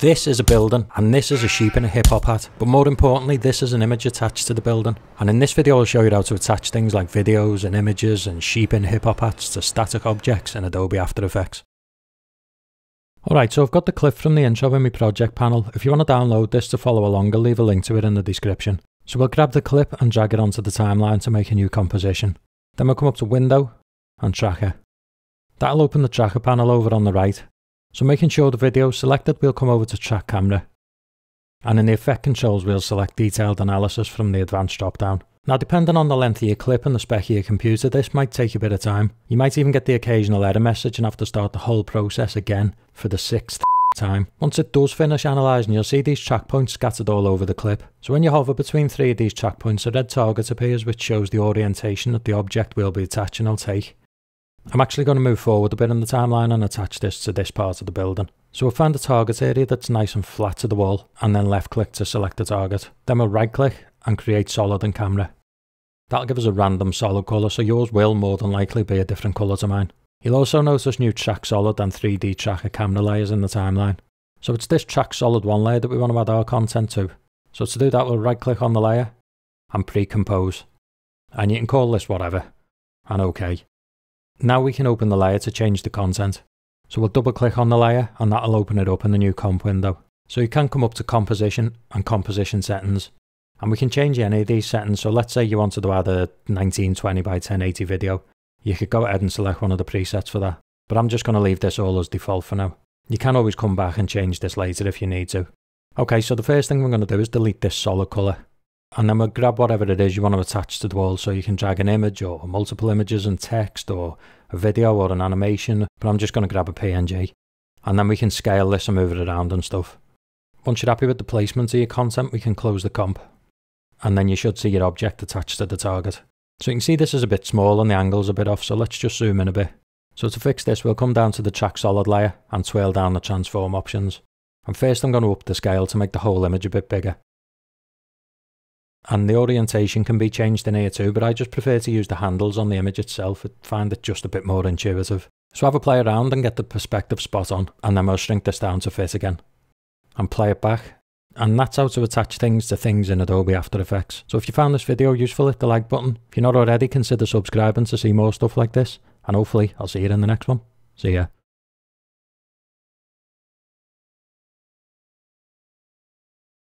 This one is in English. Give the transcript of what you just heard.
This is a building, and this is a sheep in a hip hop hat. But more importantly, this is an image attached to the building. And in this video, I'll show you how to attach things like videos and images and sheep in hip hop hats to static objects in Adobe After Effects. Alright, so I've got the clip from the intro in my project panel. If you want to download this to follow along, I'll leave a link to it in the description. So we'll grab the clip and drag it onto the timeline to make a new composition. Then we'll come up to Window and Tracker. That'll open the tracker panel over on the right. So making sure the video is selected, we'll come over to Track Camera. And in the Effect controls, we'll select Detailed Analysis from the Advanced drop-down. Now depending on the length of your clip and the spec of your computer, this might take a bit of time. You might even get the occasional error message and have to start the whole process again for the sixth time. Once it does finish analysing, you'll see these track points scattered all over the clip. So when you hover between three of these track points, a red target appears which shows the orientation that the object will be attaching will take. I'm actually going to move forward a bit in the timeline and attach this to this part of the building. So we'll find a target area that's nice and flat to the wall and then left click to select the target. Then we'll right click and create solid and camera. That'll give us a random solid colour so yours will more than likely be a different colour to mine. You'll also notice new track solid and 3D tracker camera layers in the timeline. So it's this track solid 1 layer that we want to add our content to. So to do that we'll right click on the layer and pre-compose. And you can call this whatever. And OK. Now we can open the layer to change the content. So we'll double click on the layer and that'll open it up in the new comp window. So you can come up to composition and composition settings and we can change any of these settings. So let's say you wanted to add a 1920 by 1080 video. You could go ahead and select one of the presets for that. But I'm just going to leave this all as default for now. You can always come back and change this later if you need to. Okay, so the first thing we're going to do is delete this solid colour. And then we'll grab whatever it is you want to attach to the wall. So you can drag an image or multiple images and text or a video or an animation. But I'm just going to grab a PNG. And then we can scale this and move it around and stuff. Once you're happy with the placement of your content, we can close the comp. And then you should see your object attached to the target. So you can see this is a bit small and the angle's a bit off, so let's just zoom in a bit. So to fix this, we'll come down to the track solid layer and twirl down the transform options. And first I'm going to up the scale to make the whole image a bit bigger. And the orientation can be changed in here too, but I just prefer to use the handles on the image itself. I find it just a bit more intuitive. So have a play around and get the perspective spot on, and then we'll shrink this down to fit again. And play it back, and that's how to attach things to things in Adobe After Effects. So if you found this video useful, hit the like button. If you're not already, consider subscribing to see more stuff like this, and hopefully I'll see you in the next one. See ya.